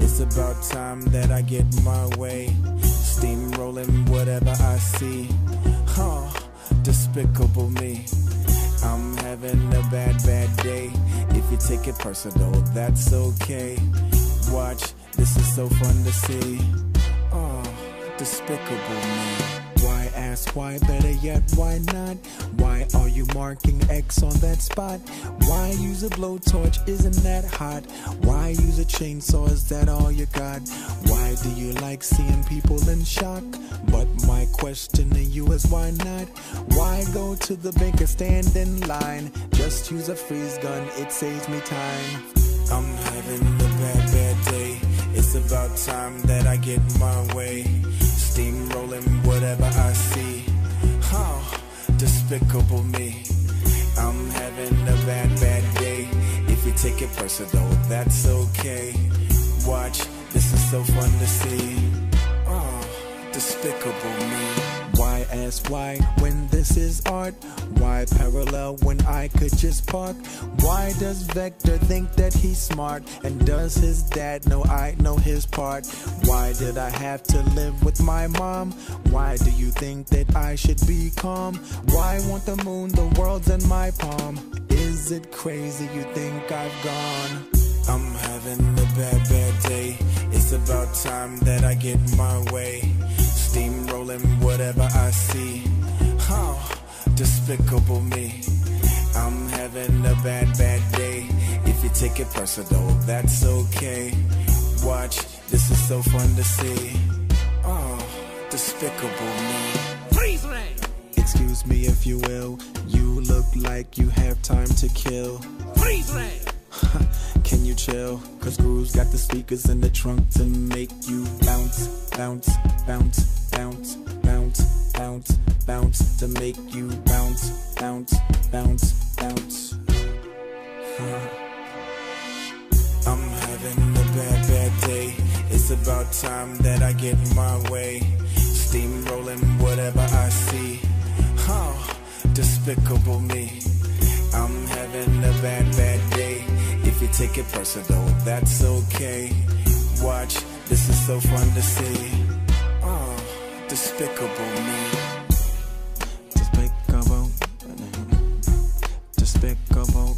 It's about time that I get my way. Steamrolling whatever I see. Huh, despicable me. I'm having a bad, bad day. If you take it personal, that's okay. Watch, this is so fun to see. Oh, despicable me. Why ask why? Better yet, why not? Why are you marking X on that spot? Why use a blowtorch? Isn't that hot? Why use a chainsaw? Is that all you got? Why do you like seeing people in shock? But my question to you is why not? Why go to the bank and stand in line? Just use a freeze gun, it saves me time. I'm having a bad, bad day. It's about time that I get my way. Despicable me. I'm having a bad, bad day. If you take it personal, that's okay. Watch, this is so fun to see. Despicable me. Why ask why when this is art? Why parallel when I could just park? Why does Vector think that he's smart? And does his dad know I know his part? Why did I have to live with my mom? Why do you think that I should be calm? Why want the moon, the world's in my palm? Is it crazy you think I've gone? I'm having a bad, bad day. It's about time that I get my way. Steamrolling whatever I see. Oh, despicable me. I'm having a bad, bad day. If you take it personal, that's okay. Watch, this is so fun to see. Oh, despicable me. Freeze ray! Excuse me if you will. You look like you have time to kill. Freeze ray! Can you chill? Cause Gru's got the speakers in the trunk to make you bounce, bounce, bounce, bounce, bounce, bounce, bounce, to make you bounce, bounce, bounce, bounce. I'm having a bad, bad day. It's about time that I get my way. Steamrolling whatever I see. Oh, despicable me. Take it personal, that's okay. Watch, this is so fun to see. Oh, despicable me. Despicable. Despicable.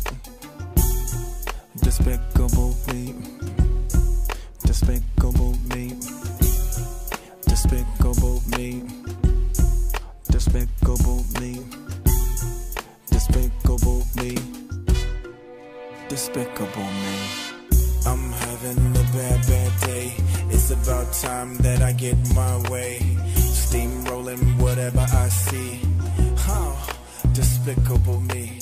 Despicable me. Despicable me. Despicable me. Despicable me. Despicable despicable me. I'm having a bad, bad day. It's about time that I get my way. Steamrolling whatever I see. How oh, despicable me.